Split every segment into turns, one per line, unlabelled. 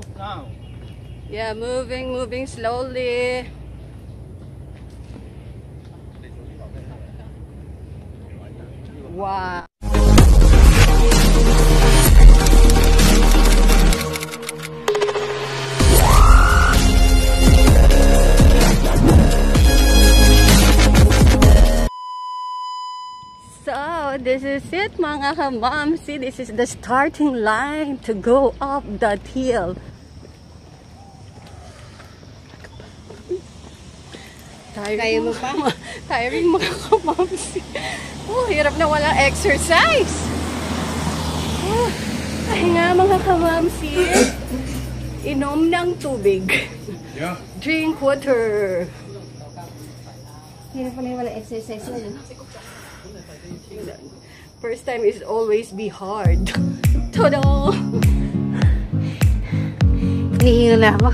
Move now.
Yeah, moving, moving slowly. Wow. So, this is it mga kamamsi. This is the starting line to go up that hill. Tiring
Kaya mo pa?
Tiring mga kamamsi. Oh, hirap na walang exercise. Oh, ay nga mga kamamsi. Inom ng tubig.
Yeah.
Drink water.
Hirap pala yung wala exercise.
First time is always be hard. Tada!
Hinihinga na ako.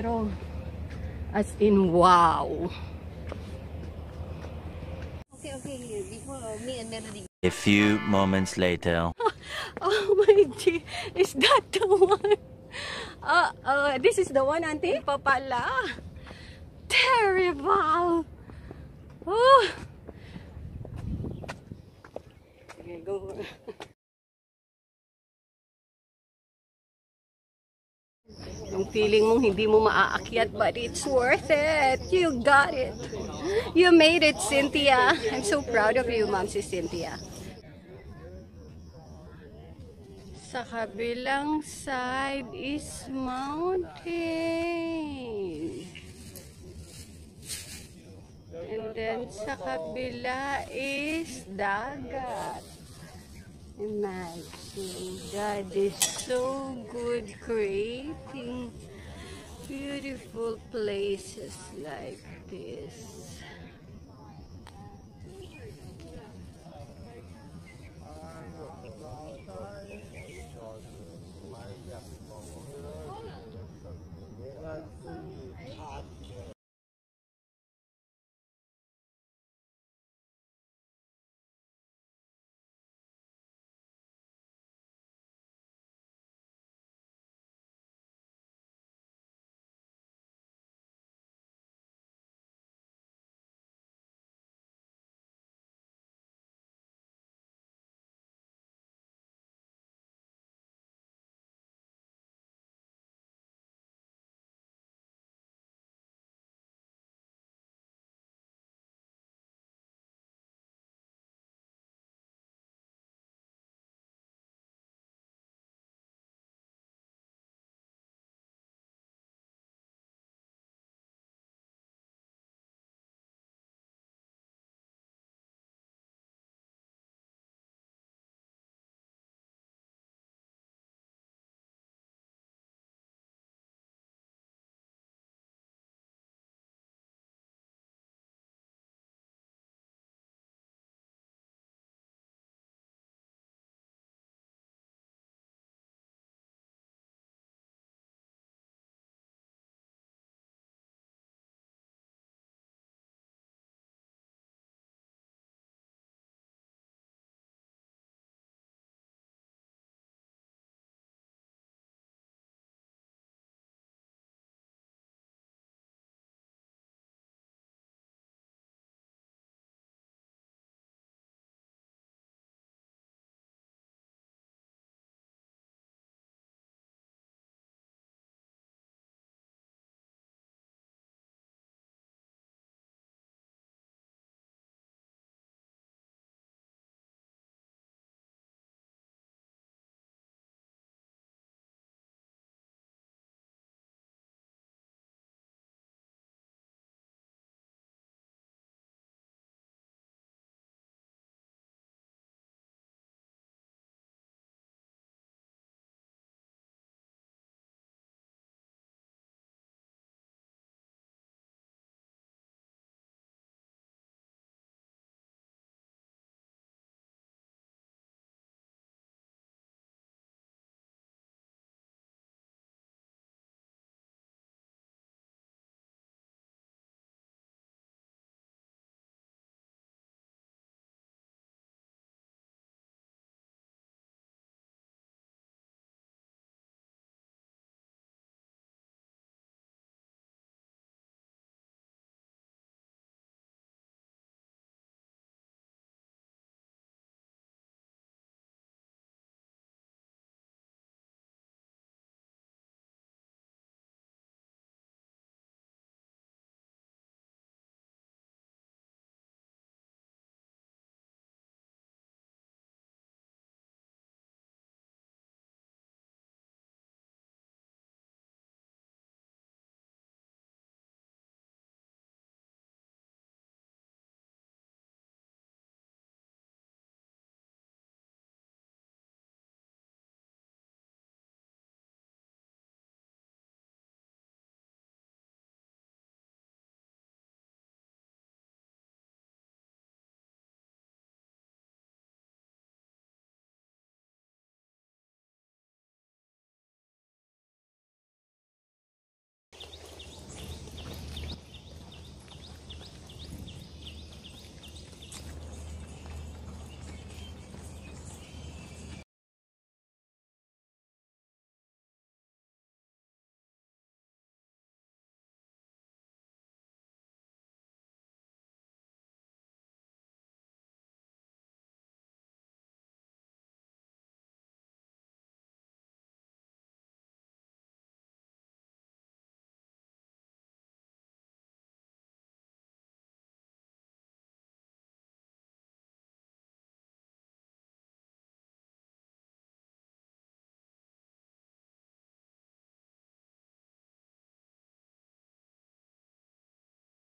pero as in wow.
Okay, okay, before me another
A few moments later.
oh my god, is that the one? Uh, uh, this is the one, auntie? Papala. Terrible. Oh. Okay, go. Yung feeling mong hindi mo maaakyat but it's worth it. You got it. You made it, Cynthia. I'm so proud of you, Ma'am si Cynthia. Sa kabilang side is mountain. And then sa kabila is dagat. Imagine, God is so good creating beautiful places like this.